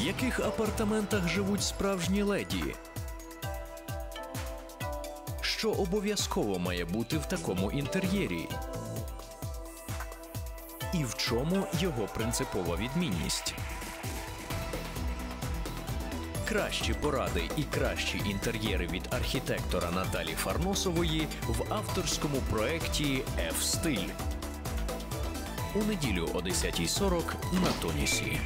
яких апартаментах живуть справжні леді? Що обов'язково має бути в такому інтер'єрі? І в чому його принципова відмінність? Кращі поради і кращі інтер'єри від архітектора Наталі Фарносової в авторському проєкті F-стиль. У неділю о 10.40 на Тонісі.